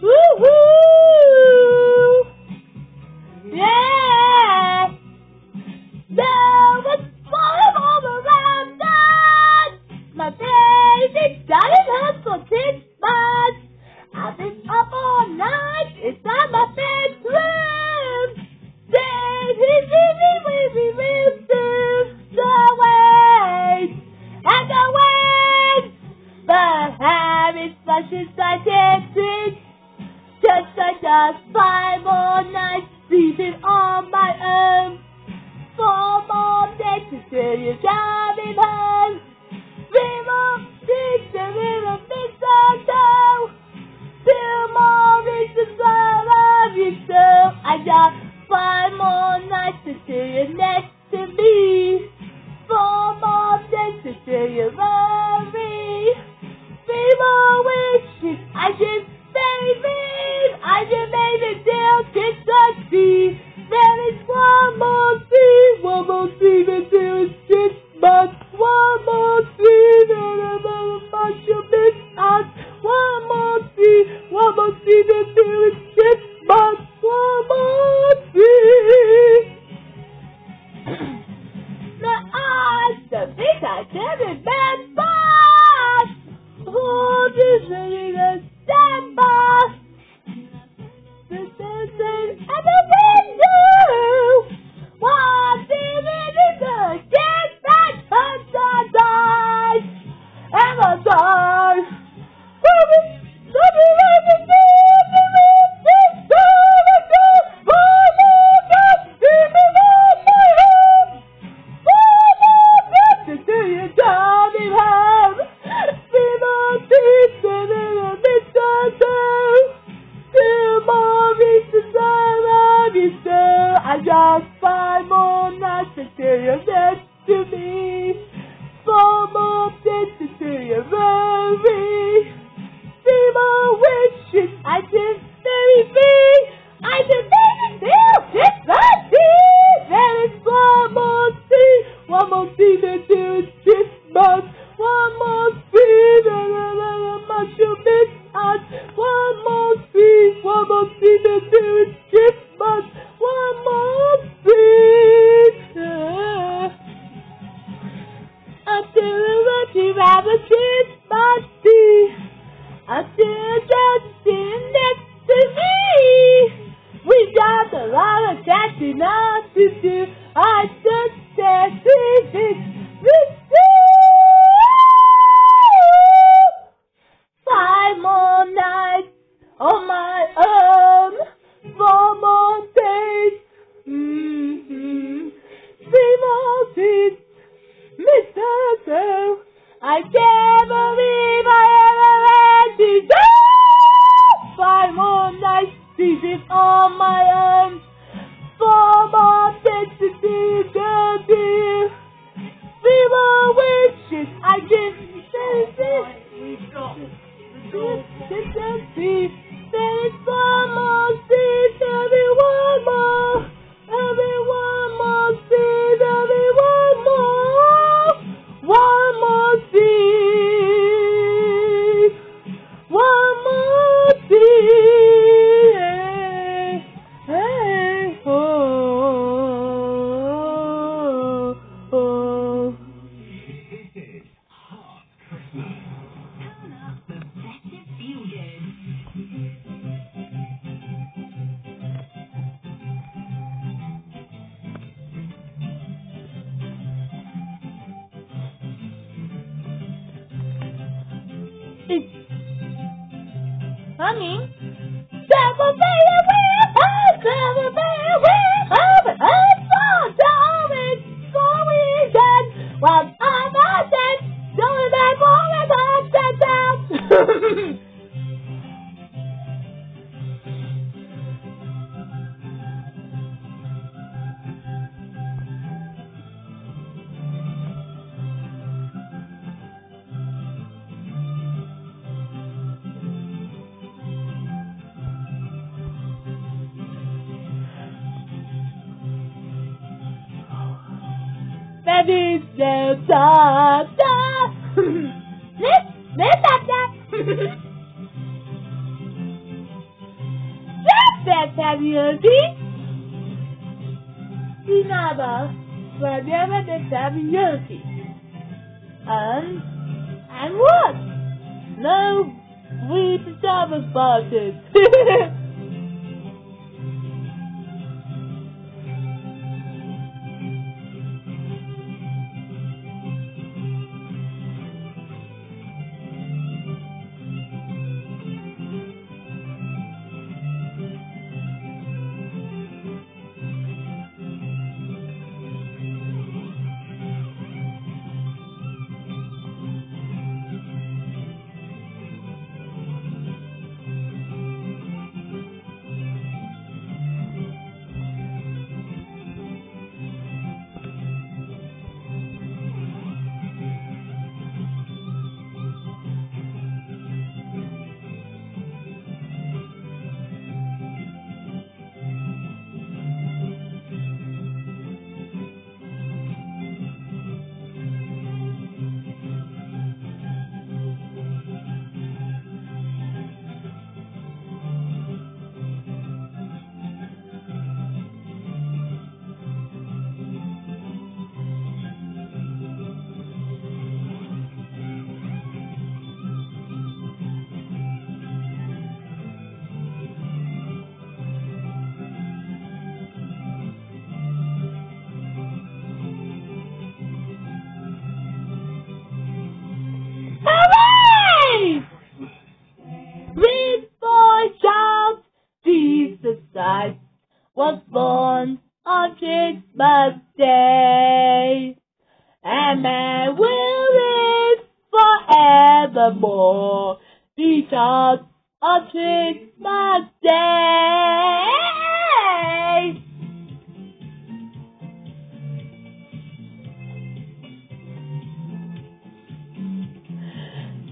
Woo hoo! to have a seat party. A seat that's next to me. We got a lot of catching up to do. da da. this this that that. That's that tabioti. Dinaba, whatever the tabioti.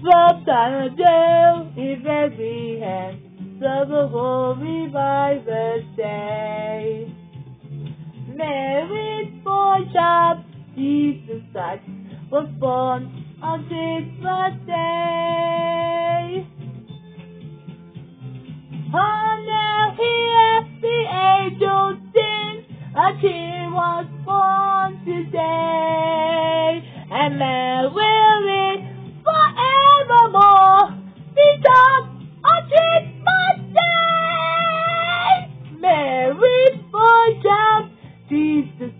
Sometime ago, if every hand, so the whole reviver's day. Mary boy child, Jesus Christ, was born on Christmas Day. Oh, now hear the angels sing, a king was born today, and Mary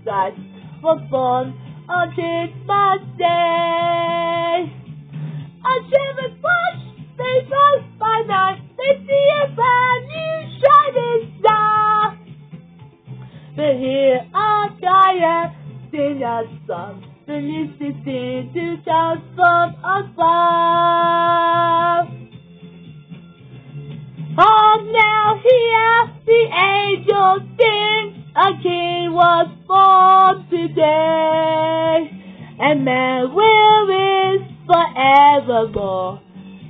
Christ, was born on Christmas Day. A shivers bush, they rose by night, they see a brand new shining star. They hear a choir sing a song, the music seems to shout from above. Oh, now hear the angels sing, a king was born today, and man will live forevermore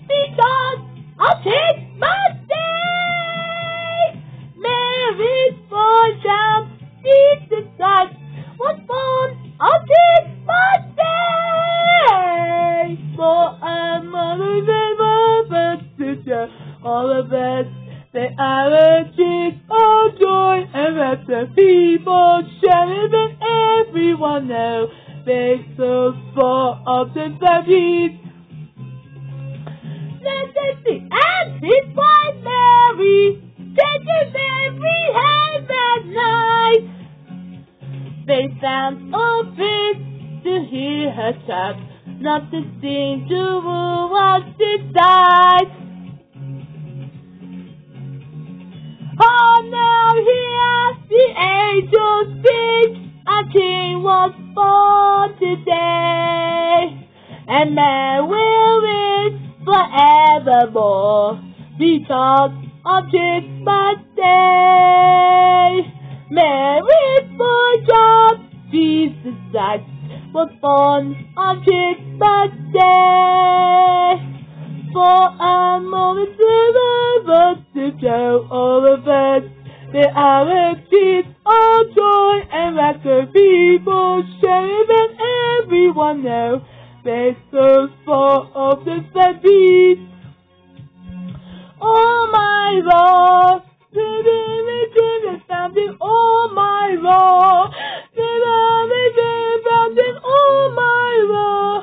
because of Christmas Day. Mary's born child, Jesus Christ, was born on Christmas Day. For a mother's sister, all of us, they are a cheek of joy, and let the people share it, and everyone know. Make so full of the babies. Let us see, and his wife Mary, taking every hand at night. They found place to hear her talk, not to sing to who was inside. Oh, now hear the angels sing, a king was born today, and man will live forevermore because of Christmas Day. Mary's boy child, Jesus Christ, was born on Christmas Day. For a moment remember to show all the best. the are of peace, joy and laughter. People share that everyone knows. They so full of the sad beat. Oh my Lord, the religion is something. Oh my Lord, the religion is something. Oh my Lord.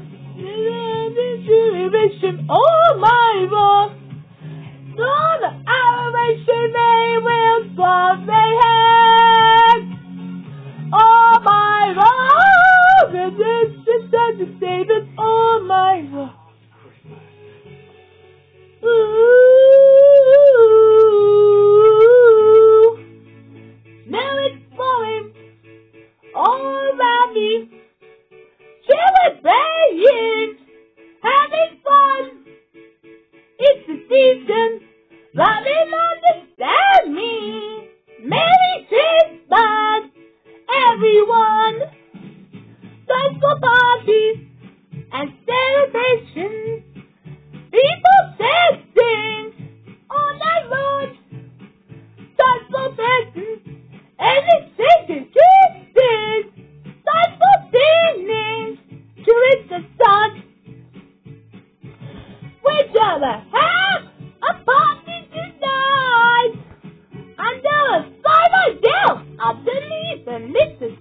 elevation, oh my Lord. Lord, elevation, they will fall, have. Oh my Lord, is just a the Mrs.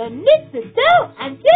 the mix is and.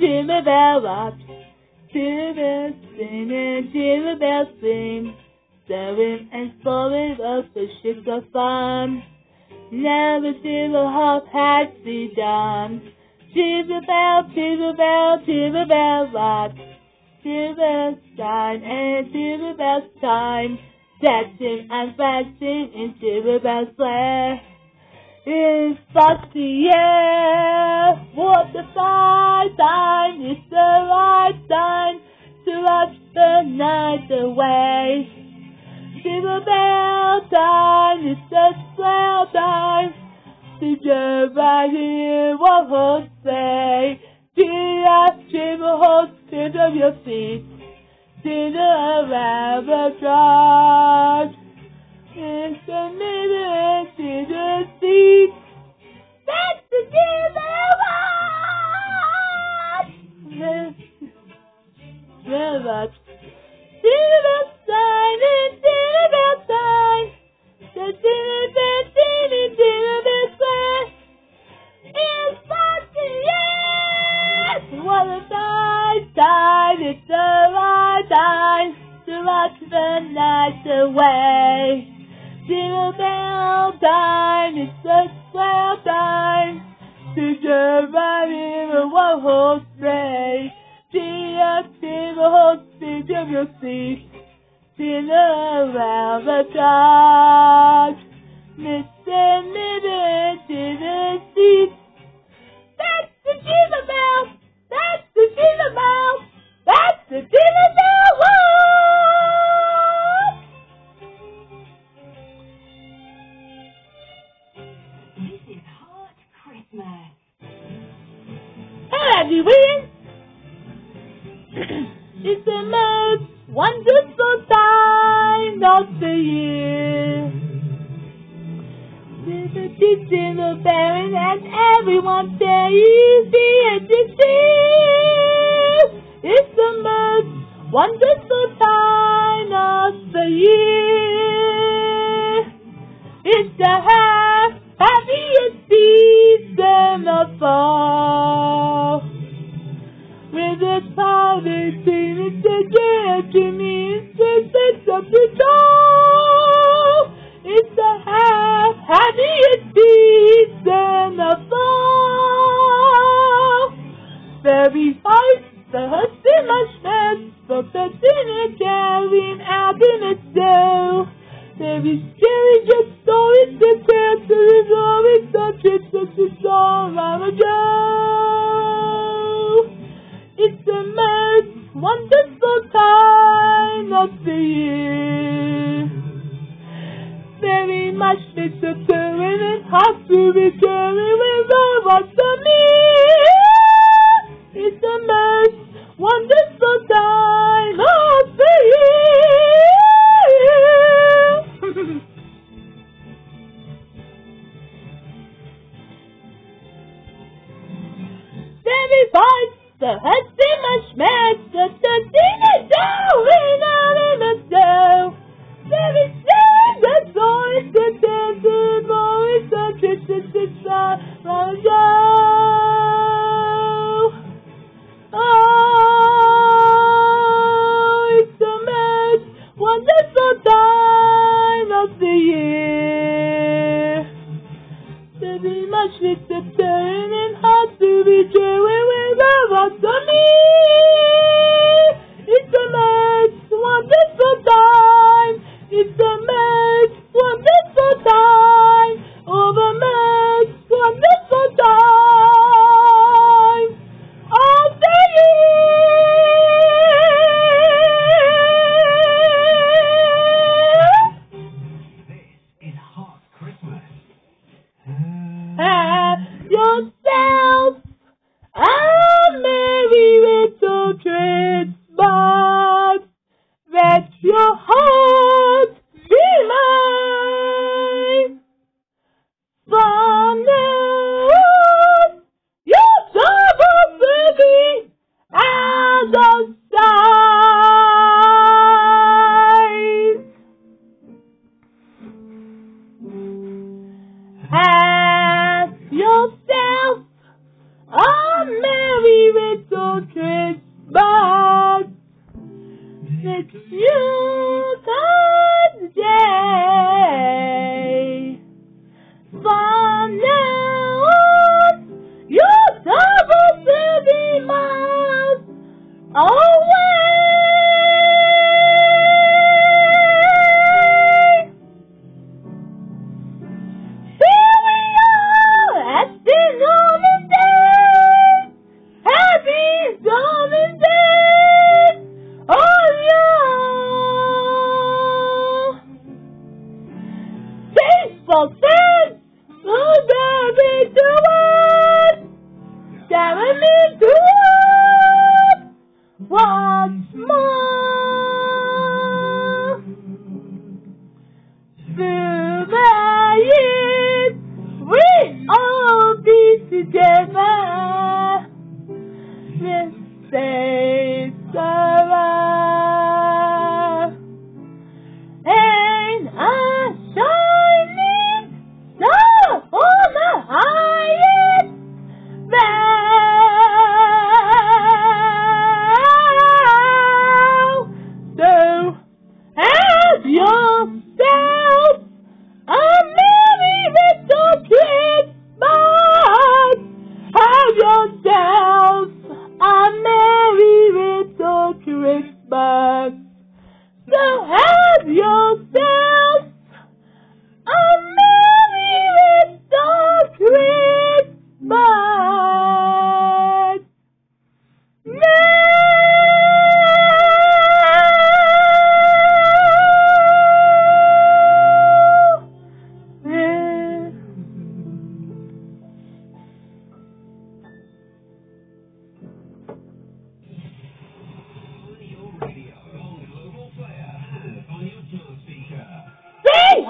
jingle bell rock. Jingle bells sing jingle bells sing. Seven and falling off the sugar fun. Never jingle hop has begun. Jingle bell, jingle bell, jingle bell rock. Jingle bells time and jingle bells time. Dancing and flashing in jingle bells land. In the yeah, what the fight time is the right time to rush the night away. Jingle bell time is the swell time to go right here, what will say. Dear, jingle horse, stand up your feet. Dinner around the drive. It's the middle, it's the that's the and. The. It's! What a time, it's the right time to rock the night away. Dinner bell time, it's a swell time to get in a one horse race. Dear, dinner horse, of your seat. Dinner around the clock. Mr. Minute in the seat. That's the dinner bell. That's the dinner bell. That's the dinner bell. Whoa! Hello, everyone. it's the most wonderful time of the year. With a dinner bell and everyone there is to see. It's the most wonderful time of the year. It's the happiest season of all.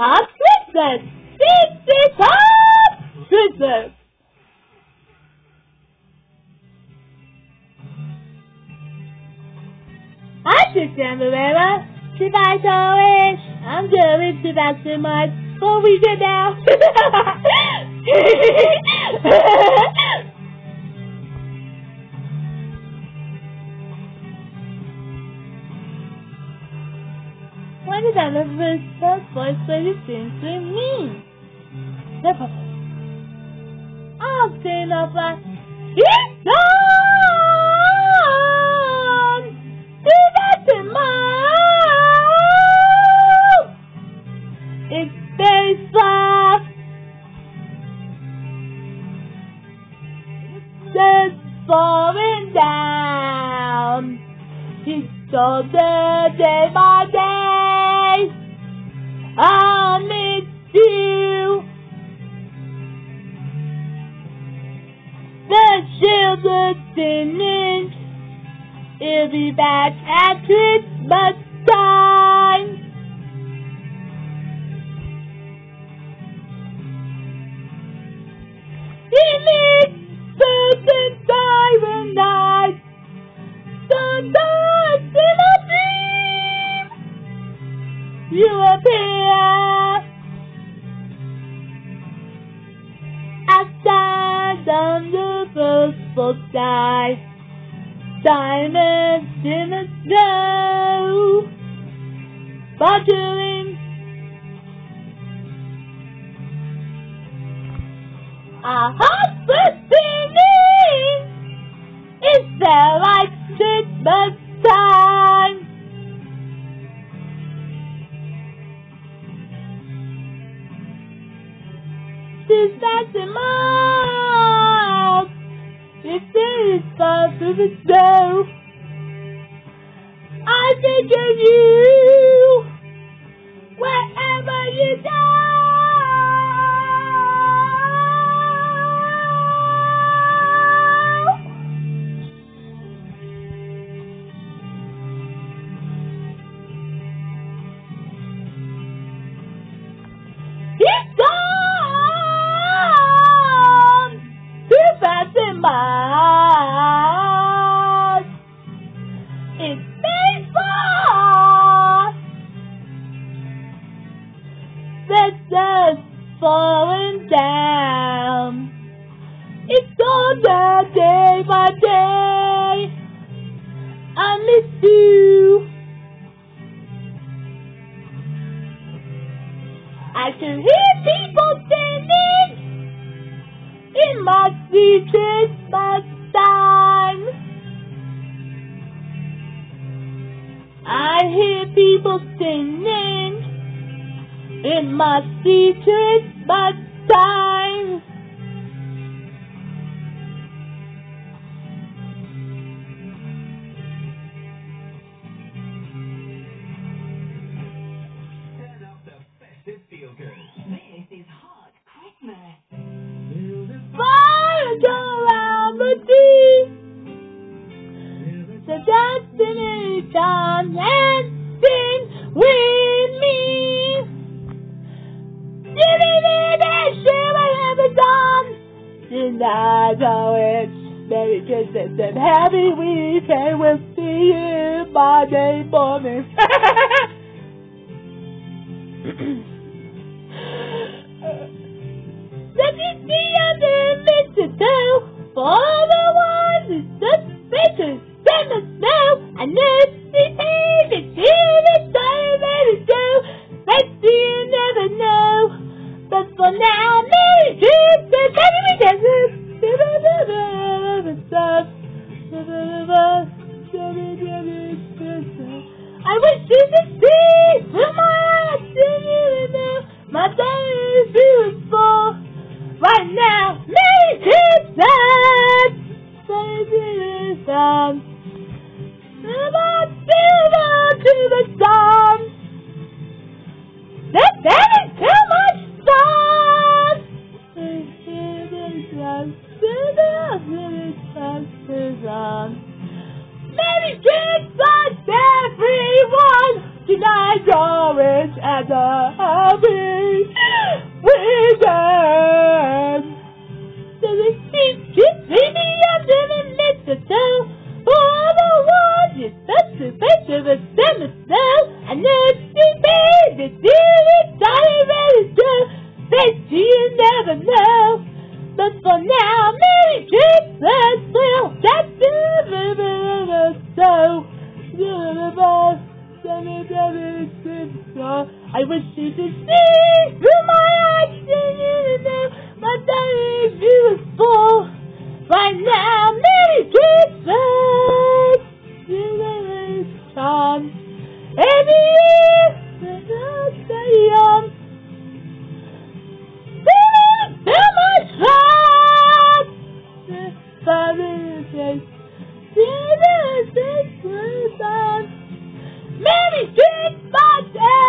up princess! Beat it up princess! I'm Christian Rivera. Goodbye, Joey. I'm going to bad too much. But we did now. I never first voice play this thing with me? Never. I'll stand up like it's on. Do that to mouth. It's very just falling down. It's all the day by day. I miss you. The children. He'll be back at Christmas time. He needs certain siren night. Sometimes in a dream, you appear. First sky, diamonds in the snow, sparkling. Our far Happy Weekend. We'll see you Monday morning. I you never know. But for now, Christmas, well, that's the so. The so I wish you could see through my eyes, you know, my day is beautiful. Right now, Christmas, you know it's time. Every year, when I Fabulous, Merry Christmas,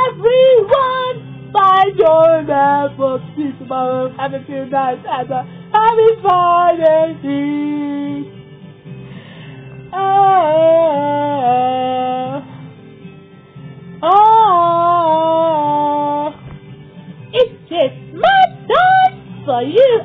everyone! Find your map for tomorrow. Have a few nights and uh, a happy Friday. Oh, ah. oh, ah. it's Christmas time for you